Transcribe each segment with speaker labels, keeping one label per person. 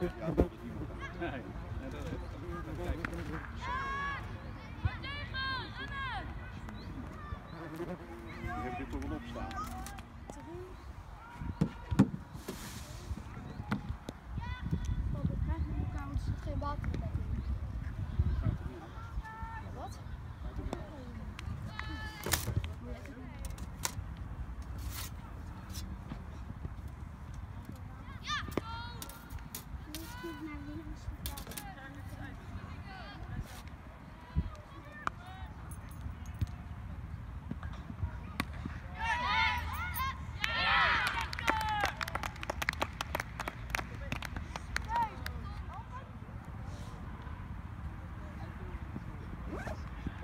Speaker 1: Ja, dat is niet meer.
Speaker 2: Nee.
Speaker 1: Die heb je toch opstaan.
Speaker 3: Want we krijgen in de kamer zit geen waterbedekking. Wat?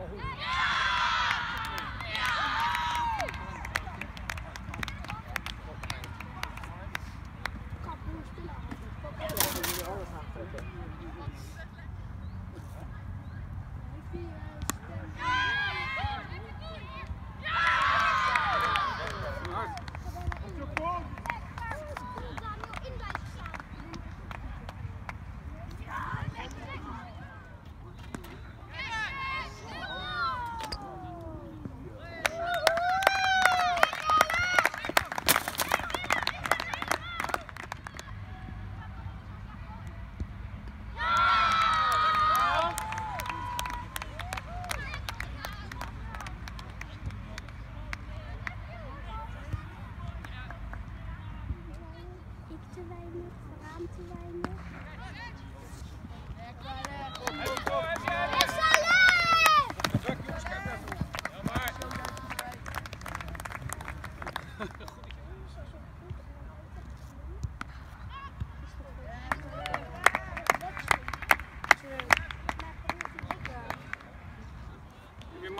Speaker 4: Ik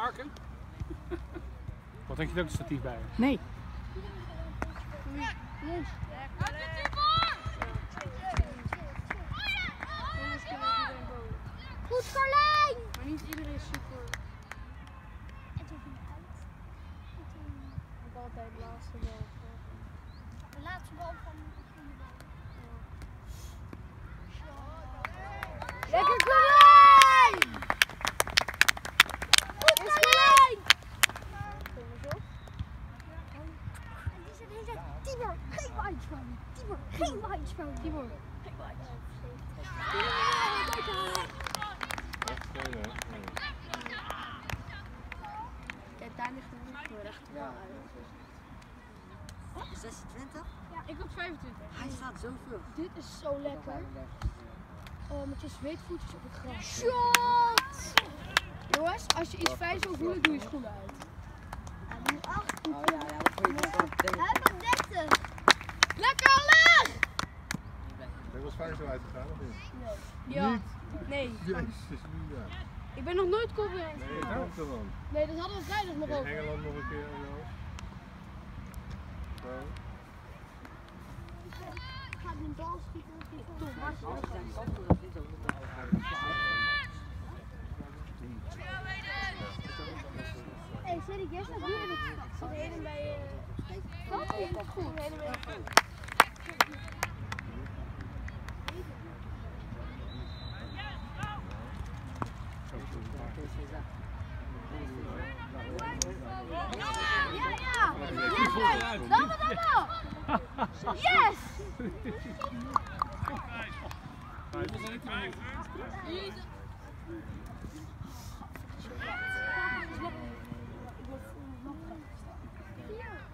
Speaker 2: Weer Marken? Wat denk je er ook een statief bij?
Speaker 5: Nee.
Speaker 4: Goed, Carlijn!
Speaker 3: Maar niet iedereen is super.
Speaker 4: Het hoeft niet uit.
Speaker 3: Ik altijd de laatste wel. 26?
Speaker 5: Ja,
Speaker 3: ik heb 25.
Speaker 5: Hij staat zo veel.
Speaker 3: Dit is zo lekker. Oh, met je zweetvoetjes op het gras.
Speaker 4: Shot!
Speaker 3: Jongens, als je iets fijn wil voelen, doe je schoenen uit.
Speaker 4: Ja, nu 8.
Speaker 5: Oh ja, ja, je
Speaker 4: Hij heeft 30.
Speaker 3: Lekker laag!
Speaker 1: Ben je wel fijn zo uitgegaan of niet? Nee.
Speaker 3: Ja. Nee.
Speaker 1: Jezus, ja.
Speaker 3: Ik ben nog nooit kopwerk.
Speaker 1: Nee.
Speaker 3: Nee, dat hadden we vrijdag nog over.
Speaker 1: Engeland nog een keer zo.
Speaker 4: Ik ga die bal schieten. Hey, Cedric, jij staat hier in het
Speaker 3: zit heden bij... eh
Speaker 4: Wat?
Speaker 3: Goed, heden bij...
Speaker 4: Ja, ja! Ja, Damme, damme! Yes!
Speaker 1: Ja.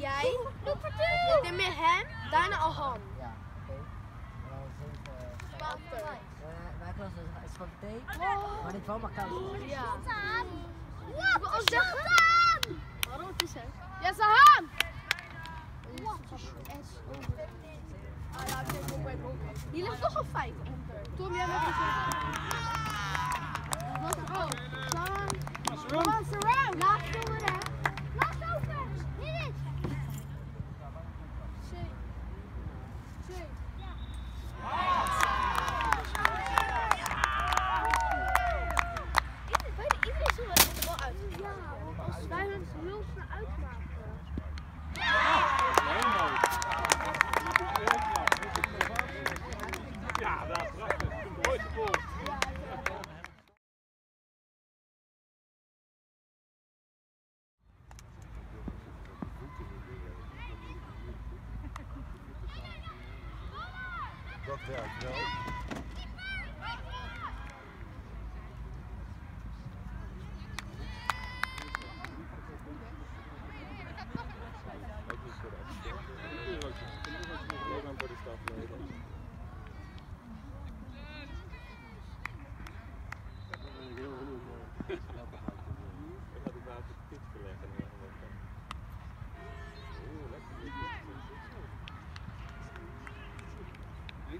Speaker 3: Jij, ik denk meer hem, daarna Alhan.
Speaker 5: Ja, oké. Dan. Eh, Mijn klas is- is van thee,
Speaker 3: Oh.
Speaker 5: maar niet van mijn kant.
Speaker 3: Ja.
Speaker 4: Wat? Als zeg
Speaker 3: Waarom het is hè? Ja, Zahan! Hier ligt toch een vijf onder. Tom, jij bent Wat is? Zahan. On, surround!
Speaker 4: Laat door hè. Laat over. Hit it.
Speaker 3: Zee. Zee. Iedereen- bijna Iedereen zullen het er wel uit.
Speaker 4: Ja, want als wij het heel snel uitmaken.
Speaker 2: Heel mooi. Ja, daar prachtig. Mooi gevoel.
Speaker 1: Dat werkt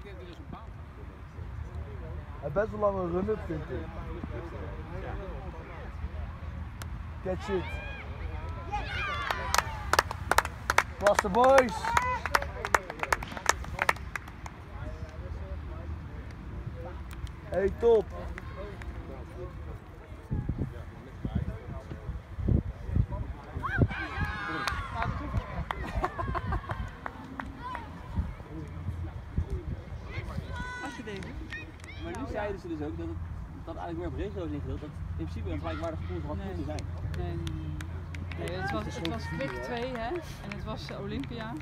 Speaker 2: Ik denk er een baan.
Speaker 6: En best wel lange run-up vind ik. Catch it. Klasse boys. Hey top.
Speaker 7: Als je denkt. Maar nu zeiden ze dus ook dat het dat eigenlijk meer op regio's ingedeeld, dat in principe een gelijkwaardig gevoel had moeten zijn.
Speaker 8: Nee, nee het, was, het was Quick 2 hè, en het was eh, Olympia.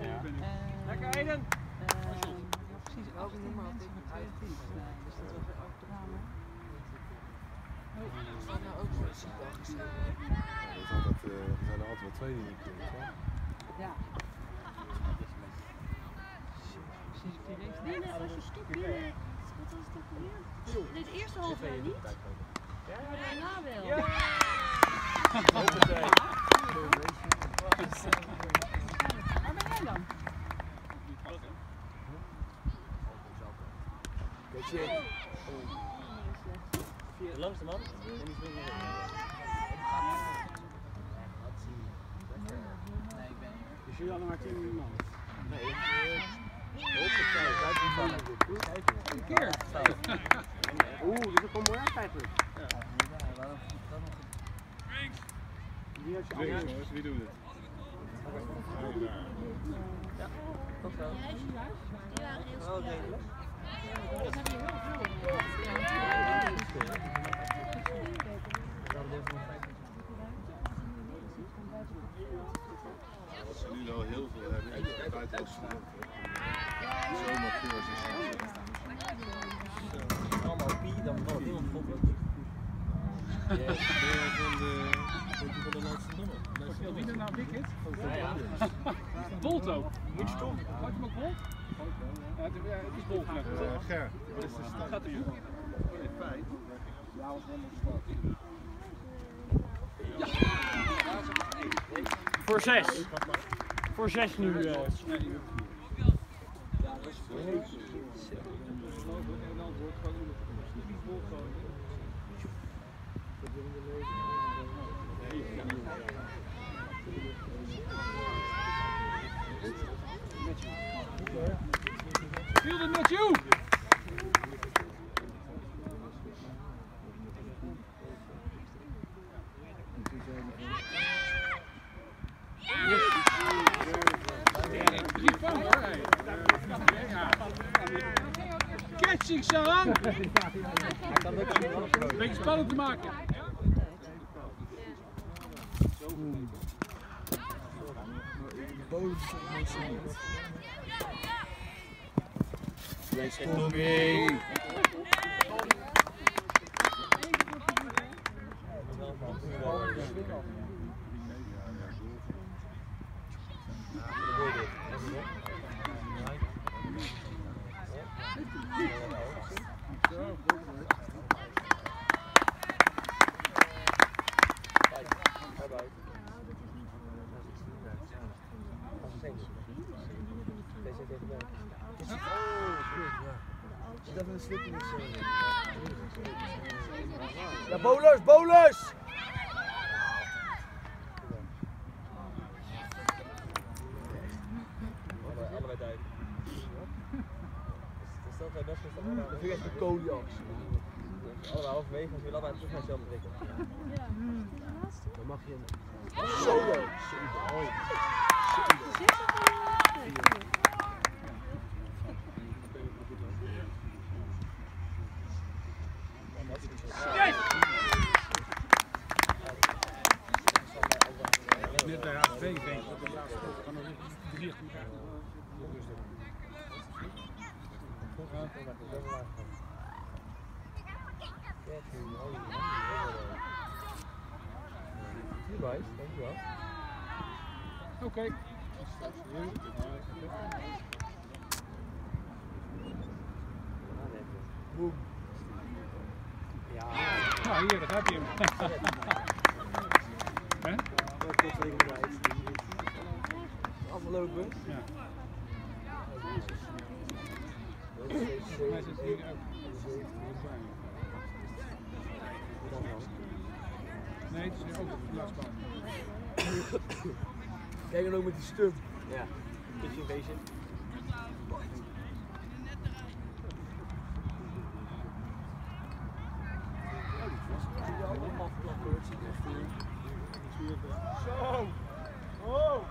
Speaker 7: Ja.
Speaker 8: En,
Speaker 2: Lekker Eden!
Speaker 8: eh, ja, precies, 18 mensen met twee teams. Nee, dus dat was ook drama.
Speaker 1: Dat had dat, eh, er zijn er altijd wel twee die niet kunnen. toch?
Speaker 8: Ja. Precies op die race. Nee, nee, als je stuk binnen. Wat was het ook? Dit eerste half jaar niet. Maar daarna wel. Waar ben jij dan?
Speaker 6: Catch it.
Speaker 7: De langste man. En die springt niet
Speaker 2: Dus jullie hadden maar 10 man. Een keer.
Speaker 7: Oeh, dit is wel mooi
Speaker 1: Twee
Speaker 2: allemaal.
Speaker 1: jongens, wie doen het?
Speaker 7: Toch wel. Wel redelijk.
Speaker 1: Wat ze nu wel heel veel hebben. Zomaar cursus.
Speaker 7: Allemaal pi, dan.
Speaker 1: Ja, ben je van de, laatste?
Speaker 2: Wie?
Speaker 7: Ja, ja.
Speaker 2: Moet je? Ja, het, ja, is. Ja.
Speaker 1: Eh, Ger?
Speaker 2: Gaat er nu?
Speaker 1: In feite.
Speaker 2: Voor zes. Voor zes nu. eh. Feel the met you. Drie van hoor. hey. Ja. Catching Saran. Beetje spannend te maken.
Speaker 6: Let's go.
Speaker 7: Wel van. geen Deze heeft even bij.
Speaker 6: Zit even een slip in de zee. Ja, bolus, bolus!
Speaker 7: Dat
Speaker 6: vind ik echt een
Speaker 7: halverwege, als je allebei terug naar jezelf prikken.
Speaker 6: Dan mag je hem. Solo
Speaker 2: bij HV denk ik. Kan nog drie achter elkaar.
Speaker 7: Guys, dankjewel.
Speaker 2: Oké.
Speaker 6: Boom.
Speaker 7: Ja,
Speaker 2: Nou, hier, daar heb je hem. Hè?
Speaker 6: Dat. Afgelopen.
Speaker 2: Ja. Zit hier ook. Nee, het is ook op de plaatsbaan.
Speaker 6: Kijk dan ook met die stump.
Speaker 7: ja. Pitching beetje.
Speaker 6: Zo! Oh!